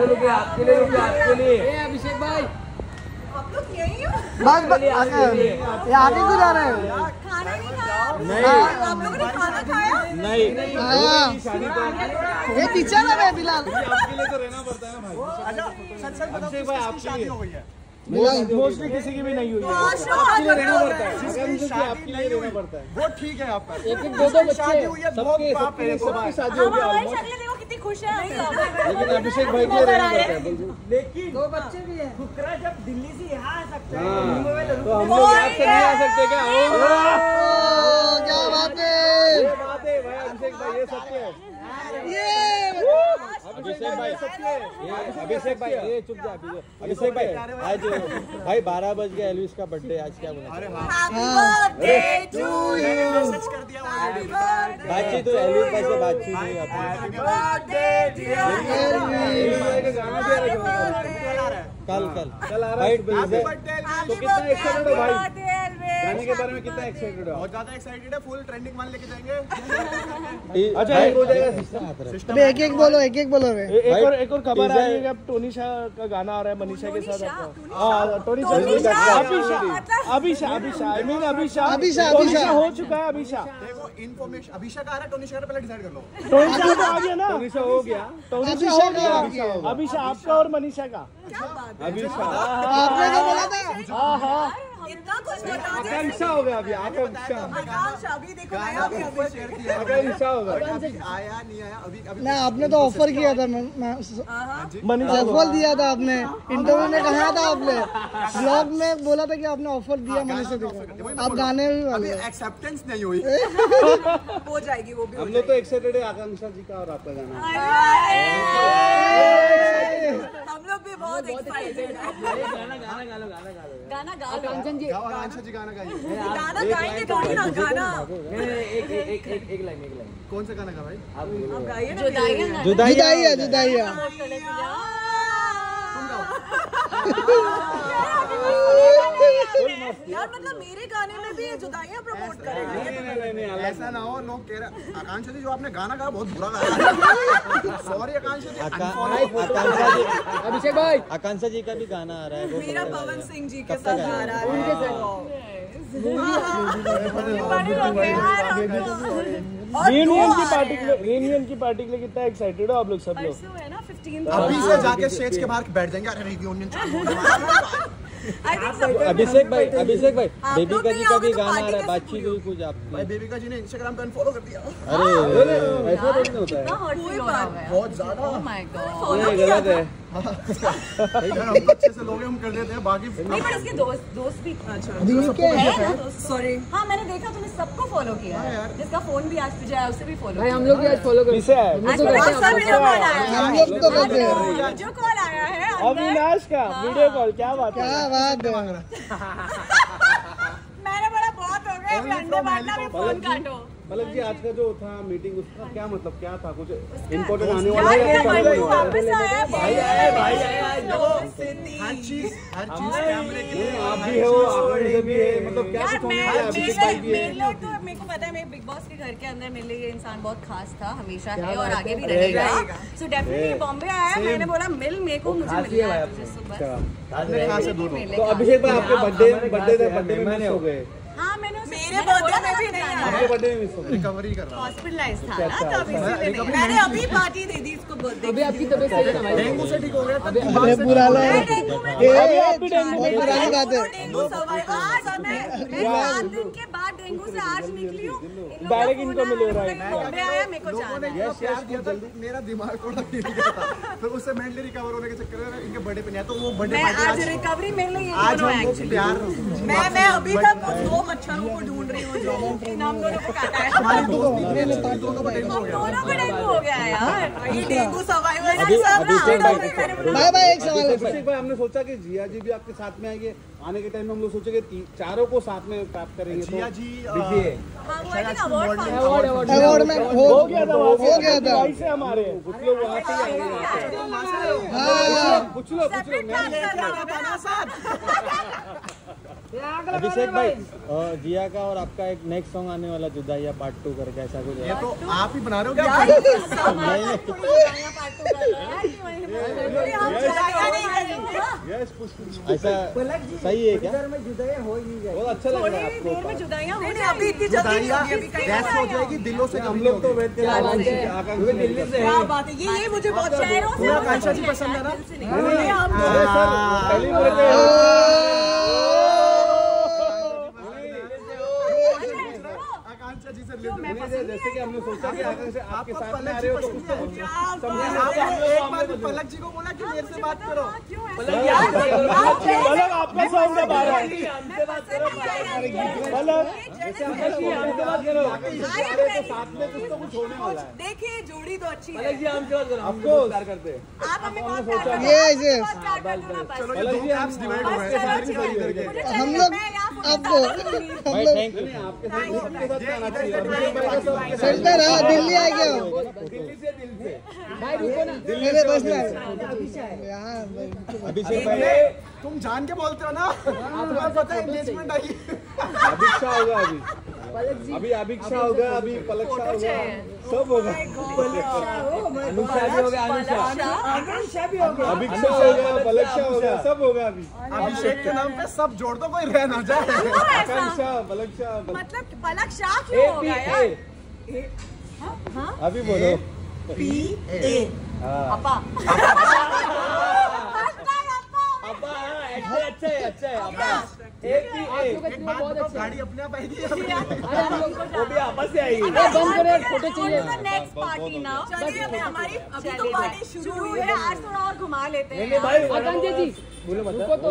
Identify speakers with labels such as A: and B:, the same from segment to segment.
A: लिए रुके आपके लिए रुके आपके लिए?
B: अभिषेक भाई।
C: आप लोग यहीं हो।
D: बस बस ये आगे क्यों जा रहे हैं?
C: खाना नहीं खाया?
A: नहीं
C: आप लोगों ने खाना खाया?
A: नहीं।
D: हाँ। ये पीछे ना मैं बिलाल
A: आपके लिए तो रहना पड़ता है ना भाई। अभिषेक भाई आपके लिए।
E: मोस्टली किसी की भी नहीं हुई है।
C: आशीर्वाद
A: रहना पड़ता है। आकांक्षा जी आपके लिए रहना पड़ता है।
E: वो ठीक है आपका
B: एक एक दो दो बच्चे
A: सबके सबके शादी हो गई
C: खुश है।
A: लेकिन अभिषेक भाई है। बिल्कुल
F: लेकिन दो बच्चे भी हैं। फुकरा जब दिल्ली से यहाँ आ सकता है
A: हाँ। तो हम लोग आपसे नहीं आ सकते क्या?
D: क्या बात है।
A: ये बात है भाई अभिषेक भाई ये सत्य है?
D: ये
A: अभिषेक भाई ये अभिषेक भाई ये चुप जा अभिषेक भाई आज भाई बारह बज गया एलविस का बर्थडे आज क्या बोला? बातचीत तो एलवी भाई से बातचीत हुई अपनी
C: हैप्पी बर्थडे डियर
A: एलविस भाई का गाना भी रहा है कल कल। कल आ रहा है तो कितना एक्साइटेड हो भाई? के बारे में कितना एक्साइटेड हो
E: बहुत ज़्यादा एक्साइटेड है फुल ट्रेंडिंग वन लेके जाएँगे।
A: अच्छा एक हो जाएगा सिस्टम आता रहा
D: अबे एक एक बोलो एक एक बोलो
E: एक और एक और खबर
A: teaser-
E: आई है अब टोनी शाह का गाना आ रहा है मनीषा के साथ
C: टोनी शाह,
E: हाँ Tony Shah.
C: Shah,
E: Abhisha Abhisha Abhisha I mean Abhisha
D: Abhisha, Abhisha.
E: हो चुका है अभिषा
G: देखो इन्फॉर्मेशन अभिषेक आ रहा है टोनी शेखर पहले डिसाइड कर लो।
E: टोनी शाह तो आ गया ना।
A: टोनी शाह हो गया।
E: टोनी
D: अभिषा
E: शाह हो
D: का
E: गया।
D: आ गया।
E: अभिषा आपका और मनीषा का।
A: अभी
D: आपने तो बोला था।
C: कुछ बता
A: आकांक्षा हो गया अभी आकांक्षा
C: आकाश अभी देखो आया अभी अभी
A: आकांक्षा होगा
G: आया नहीं आया अभी अभी
D: ना आपने तो ऑफ़र किया था मैं, मैं
E: मनीषा
D: ऑफ़र दिया था आपने। इंटरव्यू में कहा था आपने। ब्लॉग में बोला था कि आपने ऑफ़र दिया मैंने से आप गाने भी वाले हो।
G: एक्सेप्टेंस नहीं हुई।
C: हो जाएगी वो भी हो
A: हम लोग तो एक्साइटेड है आकांक्षा जी का और आपका गाना।
C: हम लोग भी बहुत एक्साइटेड हैं। गाना गा लो
B: कंचन जी
G: गाओ आकांक्षा जी गाना गाइए।
C: गाना गाएँगे थोड़ी ना गाना।
A: एक एक एक एक लाइन एक लाइन।
G: कौन सा गाना गा भाई
C: आप गाइए ना जुदाई
D: जुदाइया जुदाइया।
C: यार मतलब मेरे गाने में भी जुदाइयाँ प्रमोट करेंगे।
A: नहीं नहीं नहीं
G: ऐसा ना हो लोग कह रहे आकांक्षा जी जो आपने गाना गाया बहुत बुरा गाया। सॉरी आकांक्षा जी
A: आकांक्षा जी
B: अभिषेक भाई।
A: आकांक्षा जी का भी गाना आ रहा है
C: मेरा पवन सिंह जी के साथ आ रहा है। हो दो
E: रियूनियन की पार्टी के लिए रियूनियन की पार्टी के लिए कितना एक्साइटेड हो आप लोग सब लोग?
C: परसों है ना 15
G: अभी से जाके स्टेज के बाहर बैठ जाएँगे अरे रियूनियन
A: अभिषेक भाई अभिषेक भाई
C: आप
A: बेबी का जी का भी गाना आ रहा है बातचीत हुई कुछ आप
G: भाई बेबिका जी ने इंस्टाग्राम पे अनफॉलो कर दिया?
A: अरे ऐसा थोड़ी होता है।
G: बहुत ज़्यादा।
C: ओह माय गॉड
A: ये गलत है।
G: हम अच्छे से लोग हम कर देते हैं बाकी
C: नहीं पर इसके दोस्त दोस्त भी अच्छा है। सॉरी हाँ मैंने देखा तुमने सबको फॉलो किया है जिसका फ़ोन भी आज तुझे आया उसे भी फॉलो
B: भाई हम लोग भी आज फॉलो करें
D: हम लोग तो करते हैं।
C: कॉल
E: अविनाश का वीडियो कॉल क्या बात है?
D: क्या बात है
C: मैंने बड़ा बहुत हो गया अंडे बांटना फ़ोन काटो।
A: मतलब जी आज का जो था मीटिंग उसका क्या मतलब क्या था? कुछ इम्पोर्टेंट आने वाला है? है?
C: वापस आया भाई आया भाई आया
G: हर चीज़ हर चीज़ कैमरे के
A: आप भी हो आकांक्षा भी है मतलब क्या कुछ होने वाला है? अभिषेक भाई भी है।
C: तो मेरे को पता है मेरे बिग बॉस के घर के अंदर मेरे लिए ये इंसान बहुत खास था हमेशा है और आगे भी रहेगा। सो डेफिनेटली बॉम्बे आया मैंने बोला मिल मेरे को मुझे है तुझे सुबह।
G: है
A: तो अभिषेक भाई आपके बर्थडे बर्थडे बर्थडे में हो गए।
C: हाँ मैंने मेरे बर्थडे में भी नहीं
A: बर्थडे में
G: रिकवरी कर रहा
C: हॉस्पिटलाइज था ना तब इसीलिए नहीं। मैंने अभी पार्टी दे दी इसको बर्थडे
B: अभी आपकी तबीयत सही है
G: डेंगू से ठीक हो गया था
D: अरे बुरा लो ये
E: आप भी डेंगू
D: बहुत पुरानी बात है।
C: डेंगू सर्वाइव आज मैं मैं दिन के बाद डेंगू से आज निकली हूँ।
E: इनको मिले
C: आया, बॉम्बे आया मेरे को जाना है।
G: मेरा दिमाग थोड़ा हिल गया था। फिर उससे मेंटली रिकवर होने के चक्कर में इनके बर्थडे पे नहीं आया। तो वो बर्थडे पार्टी
C: आज रिकवरी मेरे लिए
G: आज हम प्यार
C: मैं मैं अभी तक दो मच्छरों को ढूंढ रही हूँ जो इन हम दोनों को काटा है।
G: हमारी दोनों को डेंगू हो गया।
C: दोनों को डेंगू हो गया यार। ये डेंगू सर्वाइवल सब
A: भाई
D: भाई एक सवाल है।
A: हमने सोचा कि जिया जी भी आपके साथ में आएँगे। आने के टाइम में हम लोग सोचे कि ती- चारों को साथ में प्राप्त करेंगे
G: जिया
A: तो
G: जी
C: अवार्ड
B: अवार्ड अवार्ड
D: अवार्ड में हो।
E: गया था
D: हो गया था।
E: से हमारे।
A: कुछ लोग वहाँ से कुछ लोग कुछ लोग मैं अभिषेक भाई जिया का और आपका एक नेक्स्ट सॉन्ग आने वाला जुदाइया पार्ट टू करके ऐसा कुछ
G: ये तो आप ही बना रहे हो क्या?
A: नहीं ऐसा सही है क्या?
F: में जुदाई हो ही नहीं
A: बहुत अच्छा लग रहा है आपको
C: देर में जुदाइयाँ हो अभी इतनी
G: जुदाइयाँ गैस हो जाएगी दिलों से
A: हम लोग तो बैठ दिल्ली से
C: क्या बात है? ये ये मुझे बहुत शहरों से
G: आकांक्षा जी पसंद है ना?
C: नहीं हम
A: अरे सर पहली बोल रहे हो
G: आकांक्षा जी से
A: नहीं, नहीं, जैसे कि हमने सोचा कि आकांक्षा आपके साथ में
G: पलक
A: आ रहे हो तो
G: पसंद
A: कुछ समझे
G: एक बार पलक जी को बोला कि मेरे से बात करो।
A: आपका सॉन्ग कब रहा है। जैसे हमने हमसे बात करो। तो साथ में कुछ तो कुछ होने वाला है।
C: देखिए जोड़ी तो अच्छी है।
A: करते हैं।
C: प्यार हैं। बहुत प्यार हो
G: डिवाइड हो। हैं।
D: हम लोग सेंटर हाँ दिल्ली आ गया हूँ।
A: दिल्ली से दिल से।
B: भाई रुको ना।
D: मेरे बस में यहाँ
A: अभिषेक
G: तुम जान के बोलते हो ना? तुम्हें पता है एंगेजमेंट आई।
A: अभिक्षा होगा अभी। अभी अभिक्षा होगा अभी पलक्षा होगा सब होगा अनुषा भी होगा अनुषा। अभिक्षा होगा पलक्षा होगा सब होगा अभी।
G: अभिषेक के नाम पे सब जोड़ दो कोई रह ना जाए।
A: आकांक्षा पलक्षा।
C: मतलब पलक शाह क्यों हो गया यार?
A: अभी बोलो।
C: पी
A: अपा। अच्छा है अच्छा है एक भी एक।
G: एक बात बताओ गाड़ी अपने आप आएगी
B: अरे हम लोग
A: वो भी आपस से आएगी।
B: बंद करो फ़ोटो चाहिए।
C: नेक्स्ट पार्टी नाउ चलिए हमारी अभी तो पार्टी शुरू हुई है आज थोड़ा और घुमा लेते हैं
A: भाई
B: आकांक्षा जी।
A: बोलो
B: तो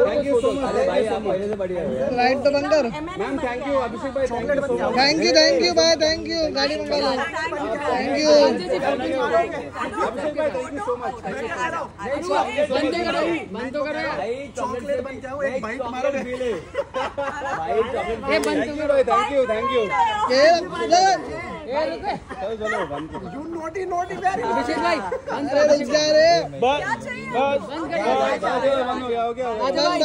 A: भाई हो
D: लाइट तो बंद कर
A: थैंक यू अभिषेक भाई thank you so
D: thank you thank bye thank you गाड़ी मंगा लो थैंक यू
A: अभिषेक भाई थैंक यू सो मच
B: बंद तो करो तो
G: चॉकलेट बन एक
A: थैंक यू थैंक यू ये
D: लग-
B: ये रुको
A: चलो चलो बंद करो
G: you naughty naughty very
B: Abhishek भाई बंद
D: अरे रुक जा रे
A: बस बस बंद हो गया हो गया हो गया